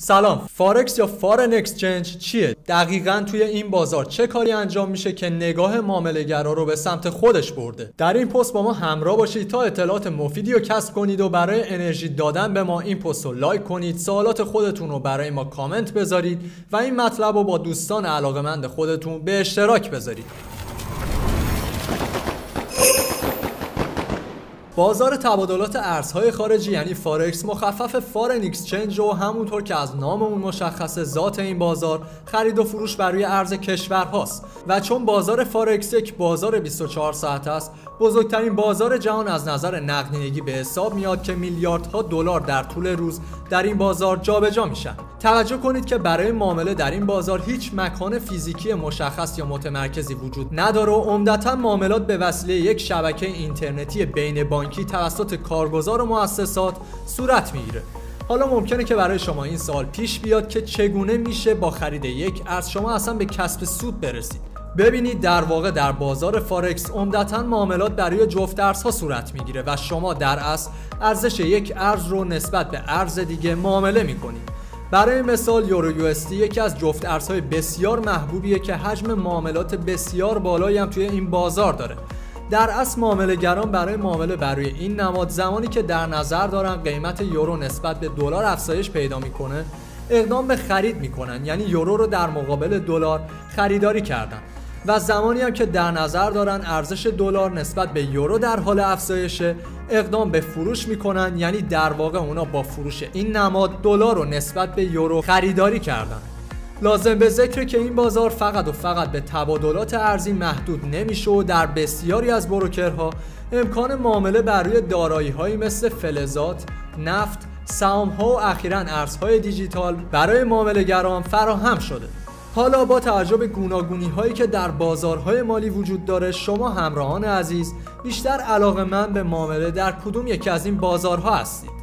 سلام فارکس یا foreign exchange چیه؟ دقیقا توی این بازار چه کاری انجام میشه که نگاه معاملهگرا رو به سمت خودش برده؟ در این پست با ما همراه باشید تا اطلاعات مفیدی رو کسب کنید و برای انرژی دادن به ما این پست رو لایک کنید سوالات خودتون رو برای ما کامنت بذارید و این مطلب رو با دوستان علاقمند خودتون به اشتراک بذارید. بازار تبادلات ارزهای خارجی یعنی فارکس مخفف foreign exchange و همونطور که از نام اون مشخصه ذات این بازار خرید و فروش بر روی ارز کشورهاست. و چون بازار فارکس یک بازار 24 ساعت است بزرگترین بازار جهان از نظر نقدینگی به حساب میاد که میلیاردها دلار در طول روز در این بازار جابجا جا میشن. توجه کنید که برای معامله در این بازار هیچ مکان فیزیکی مشخص یا متمرکزی وجود نداره و عمدتا معاملات به وسیله یک شبکه اینترنتی بین بانکی توسط کارگزار و مؤسسات صورت می‌گیره. حالا ممکنه که برای شما این سال پیش بیاد که چگونه میشه با خرید یک ارز شما اصلا به کسب سود برسید. ببینید در واقع در بازار فارکس عمدتا معاملات برای جفت ارزها صورت می‌گیره و شما در اصل ارزش یک ارز رو نسبت به ارز دیگه معامله می‌کنید. برای مثال یورو یو یکی از جفت ارزهای بسیار محبوبیه که حجم معاملات بسیار بالایی هم توی این بازار داره. در اصل معامله گران برای معامله برای این نماد زمانی که در نظر دارن قیمت یورو نسبت به دلار افزایش پیدا می‌کنه اقدام به خرید می‌کنن. یعنی یورو رو در مقابل دلار خریداری کردن. و زمانی هم که در نظر دارن ارزش دلار نسبت به یورو در حال افزایشه اقدام به فروش می‌کنن. یعنی در واقع اونا با فروش این نماد دلار رو نسبت به یورو خریداری کردن. لازم به ذکر که این بازار فقط و فقط به تبادلات ارزی محدود نمیشه و در بسیاری از بروکرها امکان معامله بر روی دارایی مثل فلزات، نفت، سهام ها و اخیرا ارزهای دیجیتال برای معامله گران فراهم شده. حالا با توجه به گوناگونی هایی که در بازارهای مالی وجود داره شما همراهان عزیز بیشتر علاقه من به معامله در کدوم یکی از این بازارها هستید